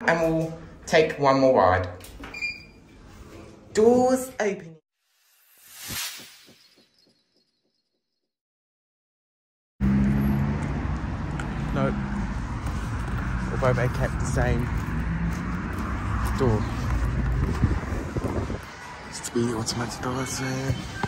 and we'll take one more ride. Doors open. Nope. Although they kept the same door. It's to be automatic doors. Uh,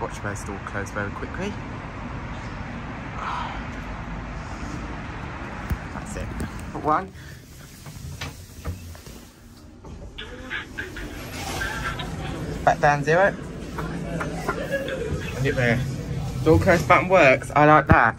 Watch those door close very quickly. That's it. One. Back down zero. And it there. Door close button works. I like that.